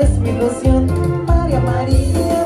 es mi ilusión, María María.